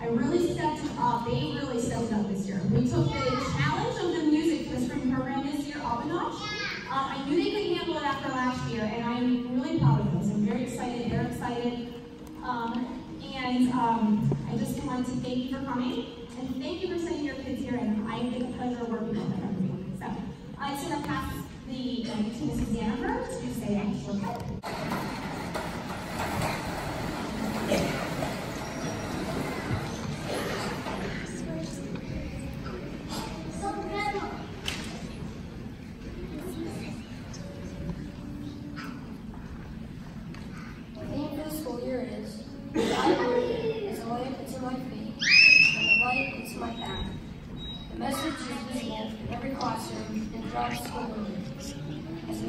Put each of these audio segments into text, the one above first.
I really stepped up, uh, they really stepped up this year. We took the challenge of the music from spring program this year up a notch. Uh, I knew they could handle it after last year, and I am really proud of them. So I'm very excited, they're excited. Um, and um, I just wanted to thank you for coming, and thank you for sending your kids here, and I get the pleasure of working with them every week. So uh, I'm going uh, to pass the mic to Mrs. Danaher to say a short school building. As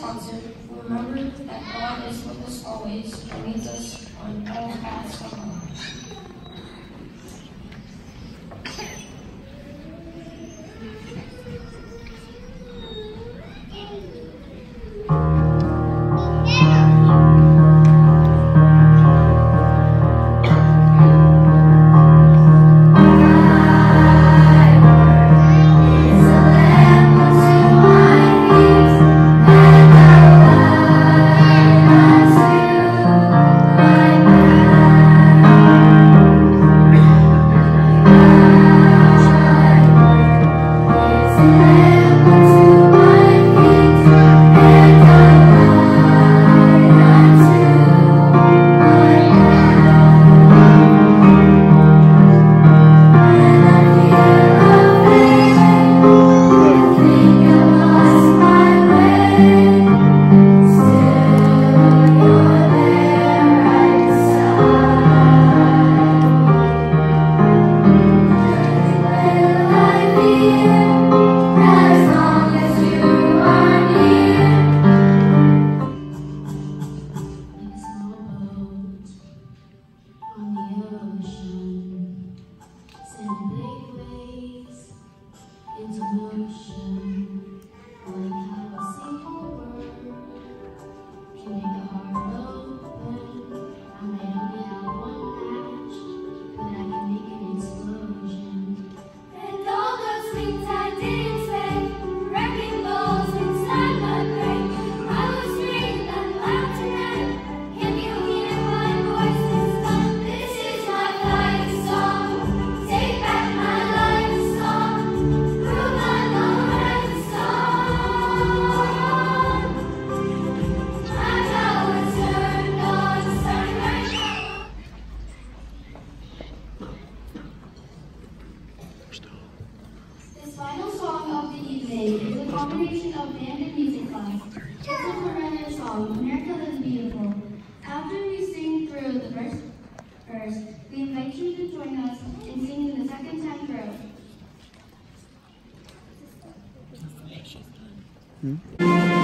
concert, we remember that God is with us always and leads us on all paths of life. Combination of band and music class. It's a Miranda song, America is Beautiful. After we sing through the first verse, we invite you to join us in singing the second time through.